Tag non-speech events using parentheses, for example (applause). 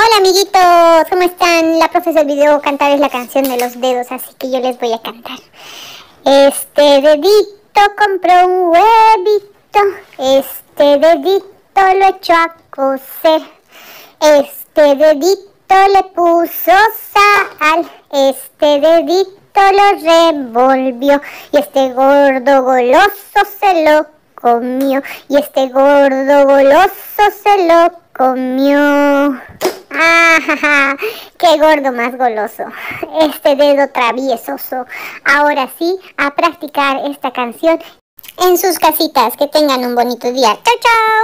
Hola amiguitos, ¿cómo están? La profesora video cantar es la canción de los dedos, así que yo les voy a cantar. Este dedito compró un huevito, este dedito lo echó a cocer, este dedito le puso sal, este dedito lo revolvió y este gordo goloso se lo comió y este gordo goloso se lo comió. (laughs) ¡Qué gordo más goloso! Este dedo traviesoso. Ahora sí, a practicar esta canción en sus casitas. Que tengan un bonito día. ¡Chao, chao!